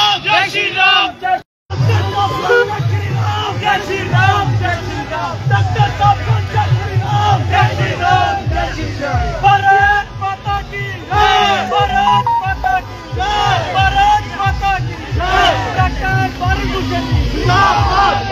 राम जय श्री राम जय श्री राम जय श्री राम जय श्री राम श्री राम जय श्री राम जय श्री राम भारत माता की जय भारत माता की जय भारत माता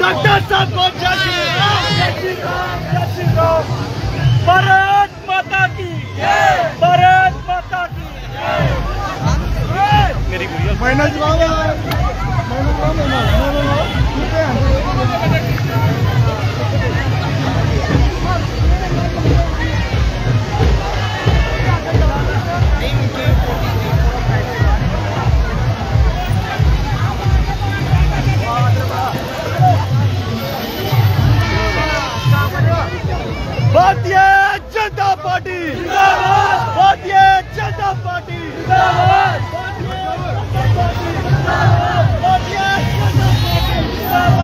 डॉक्टर साहब को जय श्री राम जय श्री जय भारत माता की। भारत माता की। मेरी मैंने Bharatiya Janata party. Bharatiya Janata party. Bharatiya Janata party.